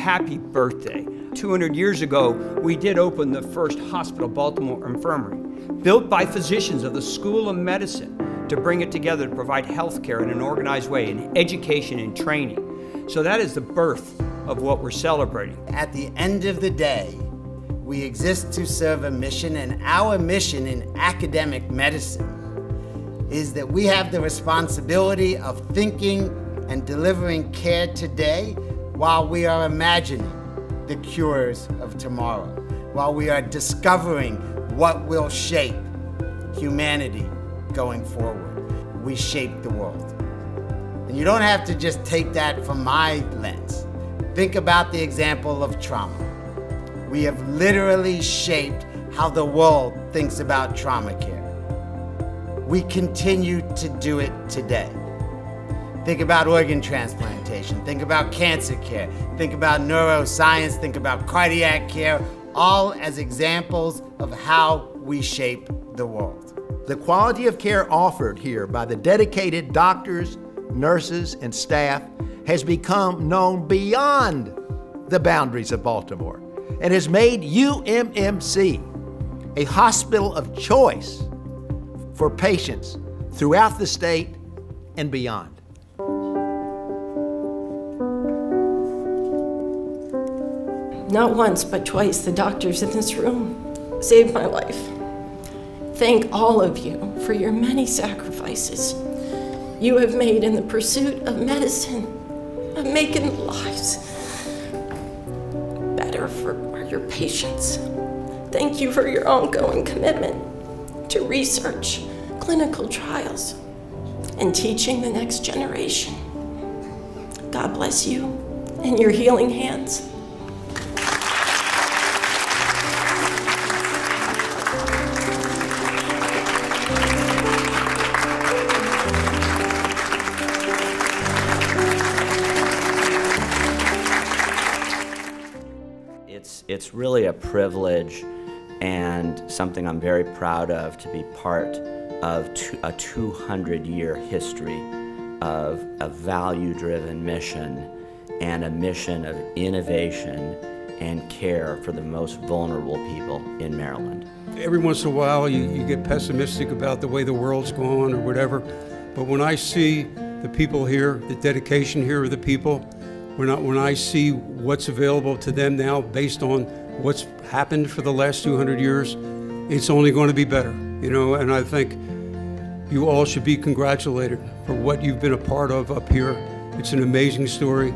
Happy birthday. 200 years ago, we did open the first hospital, Baltimore Infirmary, built by physicians of the School of Medicine to bring it together to provide health care in an organized way, and education and training. So that is the birth of what we're celebrating. At the end of the day, we exist to serve a mission, and our mission in academic medicine is that we have the responsibility of thinking and delivering care today while we are imagining the cures of tomorrow, while we are discovering what will shape humanity going forward. We shape the world. And you don't have to just take that from my lens. Think about the example of trauma. We have literally shaped how the world thinks about trauma care. We continue to do it today. Think about organ transplantation, think about cancer care, think about neuroscience, think about cardiac care, all as examples of how we shape the world. The quality of care offered here by the dedicated doctors, nurses, and staff has become known beyond the boundaries of Baltimore and has made UMMC a hospital of choice for patients throughout the state and beyond. Not once, but twice, the doctors in this room saved my life. Thank all of you for your many sacrifices you have made in the pursuit of medicine, of making lives better for your patients. Thank you for your ongoing commitment to research clinical trials, and teaching the next generation. God bless you and your healing hands. It's, really a privilege and something I'm very proud of to be part of a 200 year history of a value driven mission and a mission of innovation and care for the most vulnerable people in Maryland. Every once in a while, you, you get pessimistic about the way the world's going or whatever, but when I see the people here, the dedication here of the people, when I, when I see what's available to them now based on what's happened for the last 200 years, it's only going to be better, you know, and I think you all should be congratulated for what you've been a part of up here. It's an amazing story.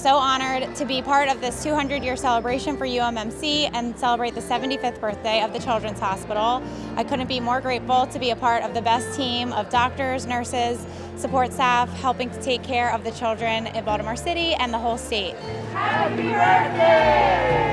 So honored to be part of this 200 year celebration for UMMC and celebrate the 75th birthday of the Children's Hospital. I couldn't be more grateful to be a part of the best team of doctors, nurses, support staff helping to take care of the children in Baltimore City and the whole state. Happy birthday!